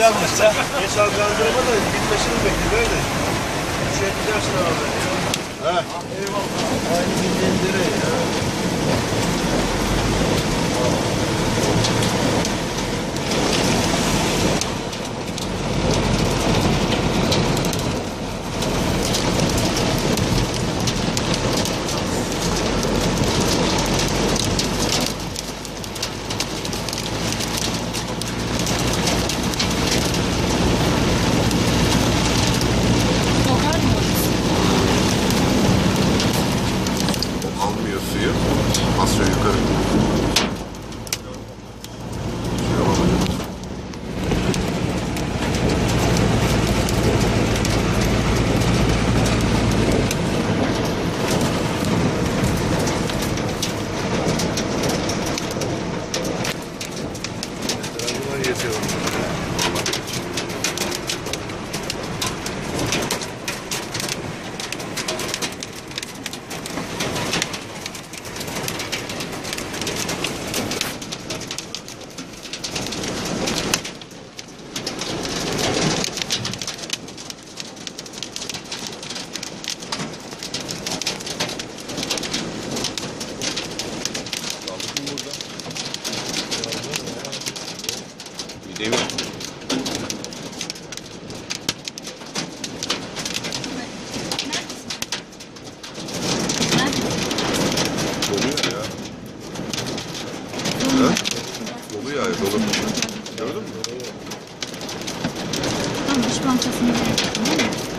uyanmışsa insan kandırma da gitmesini bekliyor öyle. Şey yapacaksın abi. Ha. Eyvallah. Aynı bildiğin direği ya. ですよ。Demir. Doluyor ya. Ha? Dolu ya, dolu. Gördün mü? Tamam. Sen meydana gel Fatih'in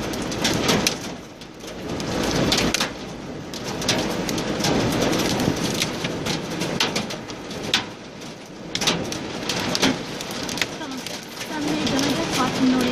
no